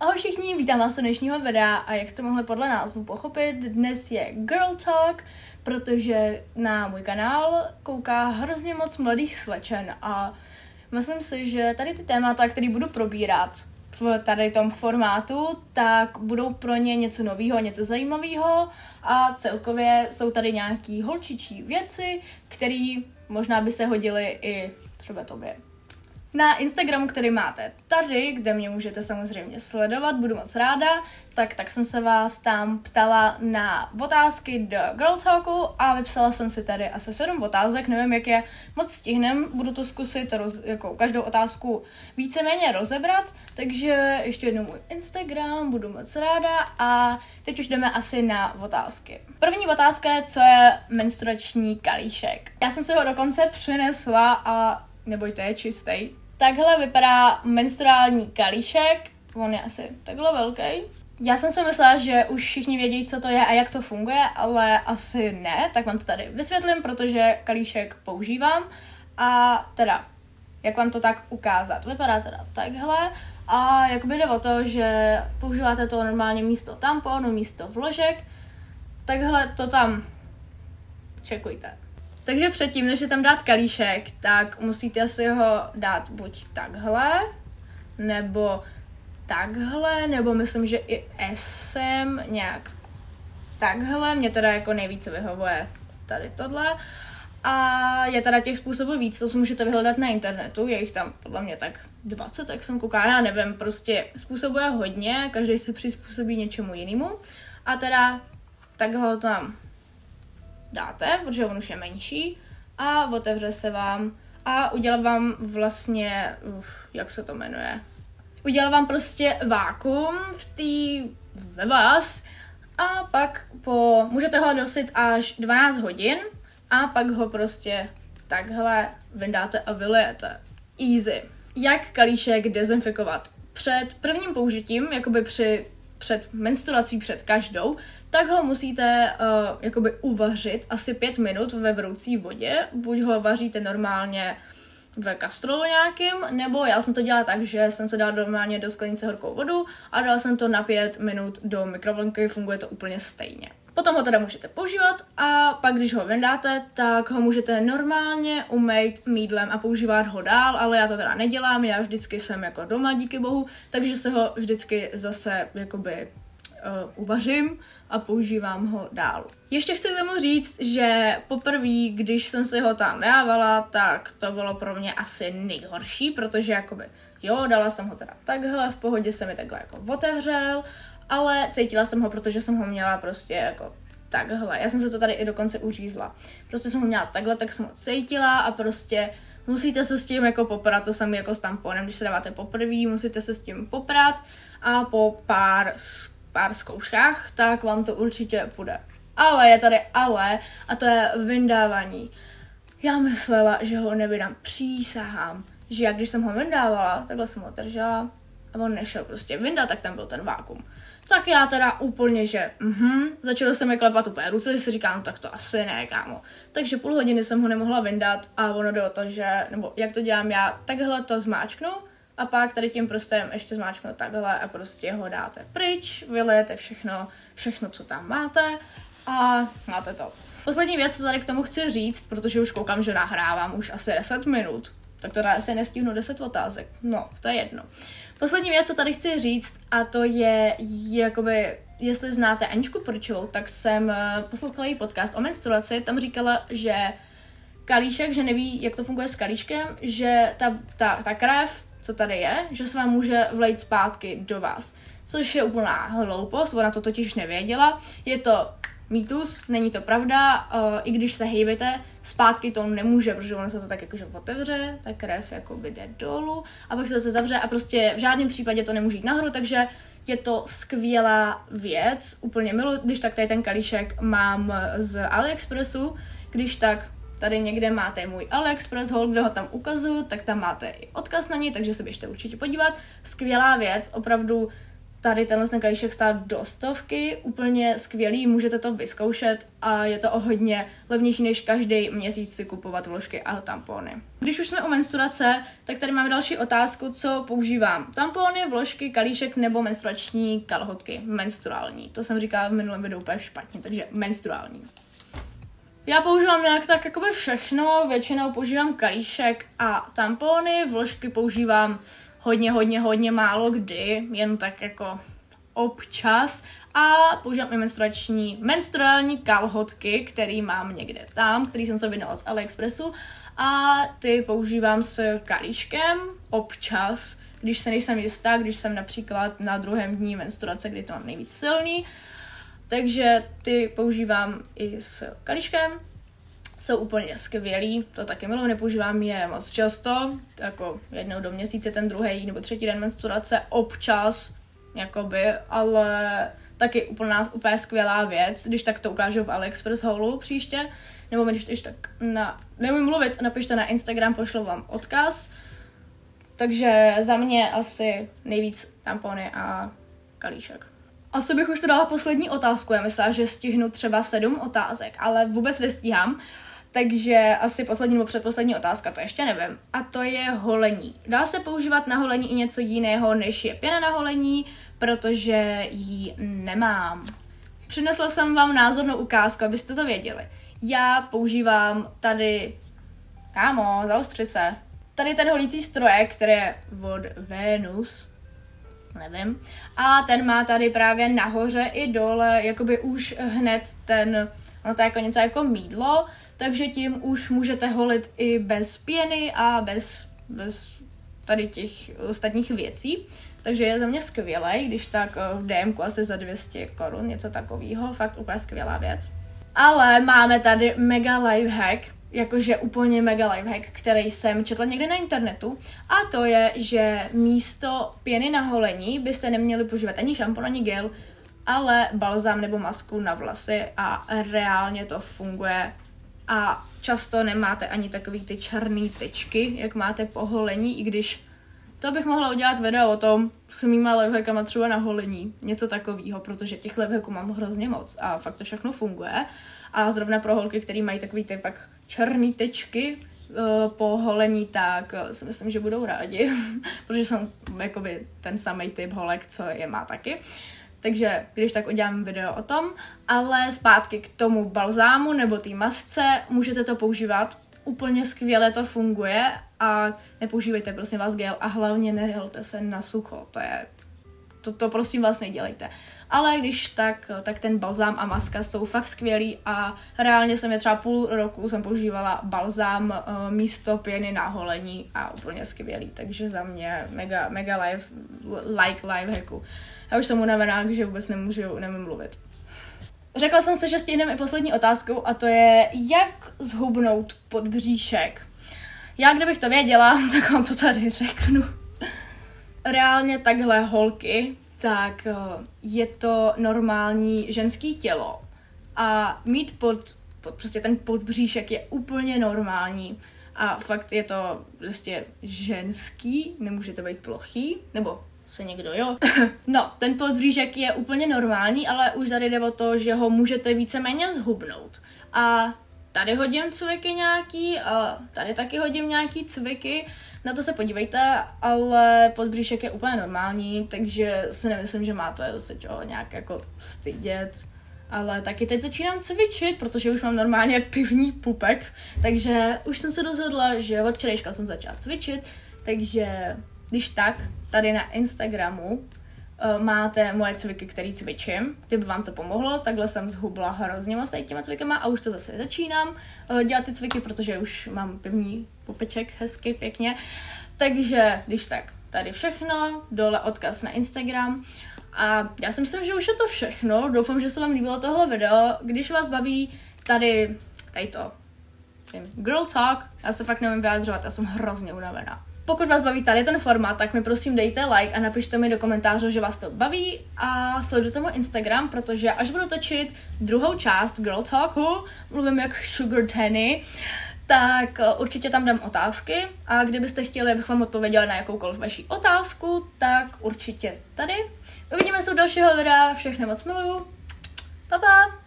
Ahoj všichni, vítám vás u dnešního videa a jak jste mohli podle názvu pochopit, dnes je Girl Talk, protože na můj kanál kouká hrozně moc mladých slečen a myslím si, že tady ty témata, které budu probírat v tady tom formátu, tak budou pro ně něco nového, něco zajímavého a celkově jsou tady nějaký holčičí věci, které možná by se hodily i třeba tobě. Na Instagramu, který máte tady, kde mě můžete samozřejmě sledovat, budu moc ráda, tak, tak jsem se vás tam ptala na otázky do Girl Talku a vypsala jsem si tady asi sedm otázek, nevím, jak je moc stihnem, budu to zkusit roz, jako každou otázku víceméně rozebrat, takže ještě jednou můj Instagram, budu moc ráda a teď už jdeme asi na otázky. První otázka je, co je menstruační kalíšek. Já jsem si ho dokonce přinesla a nebojte, je čistý. Takhle vypadá menstruální kalíšek. On je asi takhle velký. Já jsem si myslela, že už všichni vědí, co to je a jak to funguje, ale asi ne, tak vám to tady vysvětlím, protože kalíšek používám. A teda, jak vám to tak ukázat? Vypadá teda takhle a jakoby jde o to, že používáte to normálně místo tamponu, místo vložek, takhle to tam čekujte. Takže předtím, než si tam dát kalíšek, tak musíte si ho dát buď takhle, nebo takhle, nebo myslím, že i SM nějak takhle. Mě teda jako nejvíce vyhovuje tady tohle. A je teda těch způsobů víc, to si můžete vyhledat na internetu, je jich tam podle mě tak 20, jak jsem koukala, já nevím, prostě způsobuje hodně, každý se přizpůsobí něčemu jinému. A teda takhle ho tam dáte, protože on už je menší a otevře se vám a udělá vám vlastně, uf, jak se to jmenuje, udělá vám prostě vákum v té ve vás a pak po, můžete ho nosit až 12 hodin a pak ho prostě takhle vyndáte a vylijete. Easy. Jak kalíšek dezinfikovat? Před prvním použitím, jakoby při před menstruací, před každou, tak ho musíte uh, jakoby uvařit asi pět minut ve vroucí vodě. Buď ho vaříte normálně ve kastrolu nějakým, nebo já jsem to dělala tak, že jsem se dala normálně do sklenice horkou vodu a dala jsem to na pět minut do mikrovlnky, funguje to úplně stejně. Potom ho teda můžete používat a pak, když ho vyndáte, tak ho můžete normálně umýt mídlem a používat ho dál, ale já to teda nedělám, já vždycky jsem jako doma, díky bohu, takže se ho vždycky zase jakoby uh, uvařím a používám ho dál. Ještě chci tomu říct, že poprvé, když jsem si ho tam dávala, tak to bylo pro mě asi nejhorší, protože jakoby, jo, dala jsem ho teda takhle, v pohodě se mi takhle jako otevřel, ale cítila jsem ho, protože jsem ho měla prostě jako takhle. Já jsem se to tady i dokonce uřízla. Prostě jsem ho měla takhle, tak jsem ho cítila a prostě musíte se s tím jako poprat, to samé jako s tamponem, když se dáváte poprvé, musíte se s tím poprat a po pár, pár zkouškách, tak vám to určitě půjde. Ale je tady ale a to je vyndávání. Já myslela, že ho nevydám, přísahám, že jak když jsem ho vyndávala, takhle jsem ho držela a on nešel prostě vyndat, tak tam byl ten vákum. Tak já teda úplně, že mhm, začala jsem mi klepat úplně ruce, že si říkám, tak to asi ne, kámo. Takže půl hodiny jsem ho nemohla vyndat a ono jde o to, že, nebo jak to dělám já, takhle to zmáčknu a pak tady tím prstem ještě zmáčknu takhle a prostě ho dáte pryč, vylejete všechno, všechno, co tam máte a máte to. Poslední věc, co tady k tomu chci říct, protože už koukám, že nahrávám už asi 10 minut, tak to asi nestihnu 10 otázek. No, to je jedno. Poslední věc, co tady chci říct, a to je, jakoby, jestli znáte Aničku Prčovou, tak jsem eh, poslouchala její podcast o menstruaci, tam říkala, že kalíšek, že neví, jak to funguje s kalíškem, že ta, ta, ta krev, co tady je, že se vám může vlejt zpátky do vás. Což je úplná hloupost, ona to totiž nevěděla. Je to mýtus, není to pravda, uh, i když se hejbete, zpátky to nemůže, protože ono se to tak jakože otevře, ta krev jako jde dolů a pak se to zavře a prostě v žádném případě to nemůže jít nahoru, takže je to skvělá věc, úplně milu, když tak tady ten kalíšek mám z AliExpressu, když tak tady někde máte můj AliExpress haul, kde ho tam ukazuju, tak tam máte i odkaz na něj, takže se běžte určitě podívat. Skvělá věc, opravdu tady tenhle ten kalíšek stál do stovky, úplně skvělý, můžete to vyzkoušet a je to o hodně levnější, než každý měsíc si kupovat vložky a tampony. Když už jsme u menstruace, tak tady máme další otázku, co používám. Tampony, vložky, kalíšek nebo menstruační kalhotky. Menstruální. To jsem říkala v minulém videu úplně špatně, takže menstruální. Já používám nějak tak jakoby všechno, většinou používám kalíšek a tampony, vložky používám hodně, hodně, hodně málo kdy, jen tak jako občas. A používám i menstruační, menstruální kalhotky, který mám někde tam, který jsem se vydala z AliExpressu. A ty používám s kalíškem občas, když se nejsem jistá, když jsem například na druhém dní menstruace, kdy to mám nejvíc silný, takže ty používám i s kalíškem jsou úplně skvělí, to taky miluji, nepoužívám je moc často, jako jednou do měsíce, ten druhý nebo třetí den menstruace, občas, jakoby, ale taky úplně, úplně skvělá věc, když tak to ukážu v AliExpress haulu příště, nebo když, když tak na, nemůžu mluvit, napište na Instagram, pošlu vám odkaz, takže za mě asi nejvíc tampony a kalíšek. Asi bych už to dala poslední otázku. Já myslela, že stihnu třeba sedm otázek, ale vůbec nestíhám. Takže asi poslední nebo předposlední otázka, to ještě nevím. A to je holení. Dá se používat na holení i něco jiného, než je pěna na holení, protože ji nemám. Přinesla jsem vám názornou ukázku, abyste to věděli. Já používám tady, kámo, zaostři se, tady ten holící strojek, který je od Venus, nevím. A ten má tady právě nahoře i dole, jakoby už hned ten, ono to je jako něco jako mídlo, takže tím už můžete holit i bez pěny a bez, bez tady těch ostatních věcí. Takže je za mě skvělý, když tak eh, v DMku asi za 200 korun, něco takového, fakt úplně skvělá věc. Ale máme tady mega lifehack, jakože úplně mega lifehack, který jsem četla někde na internetu. A to je, že místo pěny na holení byste neměli používat ani šampon, ani gel, ale balzám nebo masku na vlasy a reálně to funguje a často nemáte ani takový ty černé tečky, jak máte po holení, i když to bych mohla udělat video o tom s mýma levhekama třeba na holení, něco takového, protože těch levheků mám hrozně moc a fakt to všechno funguje. A zrovna pro holky, které mají takový ty pak černé tečky uh, po holení, tak uh, si myslím, že budou rádi, protože jsem jakoby ten samý typ holek, co je má taky. Takže když tak udělám video o tom, ale zpátky k tomu balzámu nebo té masce, můžete to používat, úplně skvěle to funguje a nepoužívejte prosím vás gel a hlavně nehelte se na sucho, to je, to, to prosím vás nedělejte. Ale když tak, tak ten balzám a maska jsou fakt skvělý a reálně jsem je třeba půl roku jsem používala balzám uh, místo pěny na holení a úplně skvělý, takže za mě mega, mega live, like live hacku. Já už jsem unavená, že vůbec nemůžu, nemůžu mluvit. Řekla jsem se, že stihneme i poslední otázku a to je, jak zhubnout podbříšek. Já kdybych to věděla, tak vám to tady řeknu. Reálně takhle holky, tak eh, je to normální ženský tělo. A mít pod, pod prostě ten podbříšek je úplně normální. A fakt je to prostě ženský, nemůžete být plochý, nebo se někdo, jo. no, ten podřížek je úplně normální, ale už tady jde o to, že ho můžete víceméně zhubnout. A tady hodím cviky nějaký, a tady taky hodím nějaký cviky, na to se podívejte, ale podbříšek je úplně normální, takže si nemyslím, že máte se čo nějak jako stydět. Ale taky teď začínám cvičit, protože už mám normálně pivní pupek, takže už jsem se rozhodla, že od včerejška jsem začala cvičit, takže když tak, tady na Instagramu máte moje cviky, které cvičím. Kdyby vám to pomohlo, takhle jsem zhubla hrozně moc těma cvikama a už to zase začínám uh, dělat ty cviky, protože už mám pevný popeček hezky, pěkně. Takže když tak, tady všechno, dole odkaz na Instagram. A já si myslím, že už je to všechno. Doufám, že se vám líbilo tohle video. Když vás baví tady, tady to, girl talk, já se fakt nevím vyjádřovat, já jsem hrozně unavená. Pokud vás baví tady ten formát, tak mi prosím dejte like a napište mi do komentářů, že vás to baví a sledujte můj Instagram, protože až budu točit druhou část Girl Talku, mluvím jak Sugar Tenny, tak eh, určitě tam dám otázky a kdybyste chtěli, abych vám odpověděla na jakoukoliv vaši otázku, tak určitě tady. Uvidíme se u dalšího videa, všechny moc miluju. Pa, pa!